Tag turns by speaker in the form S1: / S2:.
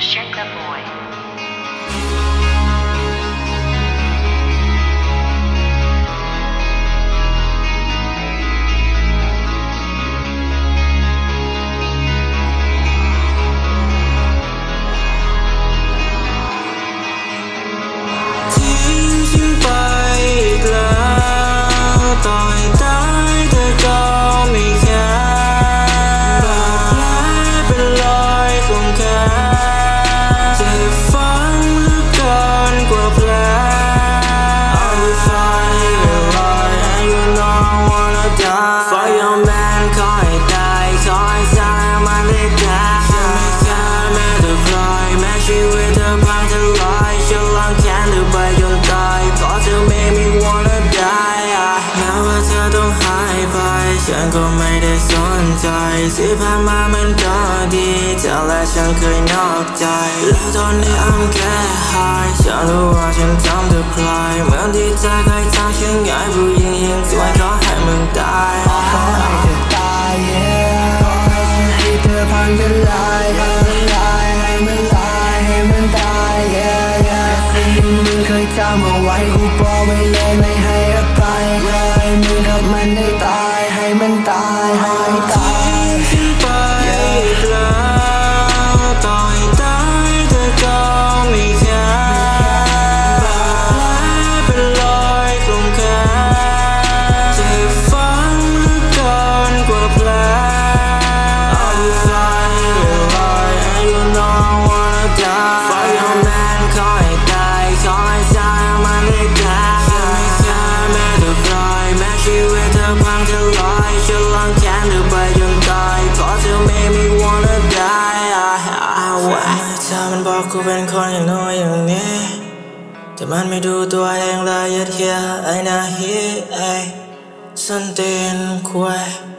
S1: Shake
S2: the boy. ฉันก็ไม่ได้สนใจที่ผ่านมามันก็ดีเธอและฉันเคยนอกใจ แล้วตอนนี้ I'm get high ฉันรู้ว่าฉันทำเธอคลายเหมือนที่เธอเคยทำฉันไงผู้หญิงยิ่งสวยขอให้มึงตาย
S3: ขอให้เธอตาย yeah ขอให้ฉันให้เธอพังทลายให้มันลายให้มันลายให้มันตาย yeah yeah สิ่งที่มึงเคยจำเอาไว้กูบอกไว้เลยไม่ให้อภัยให้มึงกับมันได้ มัน
S2: บอกกูเป็นคนอย่างโน้นอย่างนี้ แต่มันไม่ดูตัวเองเลยยัดเยียไอ้หนาฮีไอ้สันเตนควาย